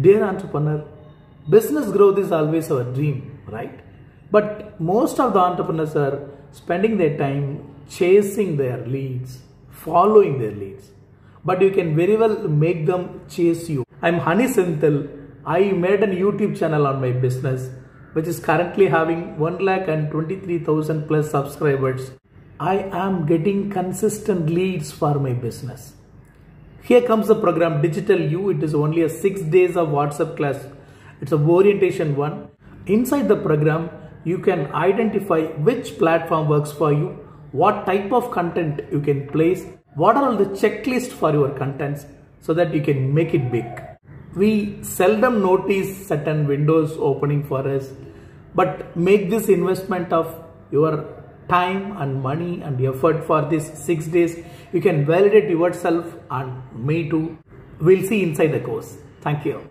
Dear entrepreneur, business growth is always our dream, right? But most of the entrepreneurs are spending their time chasing their leads, following their leads. But you can very well make them chase you. I'm Honey Senthil. I made a YouTube channel on my business, which is currently having 1 lakh and 23,000 plus subscribers. I am getting consistent leads for my business. Here comes the program Digital You. It is only a six days of WhatsApp class. It's a orientation one. Inside the program, you can identify which platform works for you, what type of content you can place, what are all the checklist for your contents so that you can make it big. We seldom notice certain windows opening for us, but make this investment of your time and money and effort for this six days. You can validate yourself and me too. We'll see inside the course. Thank you.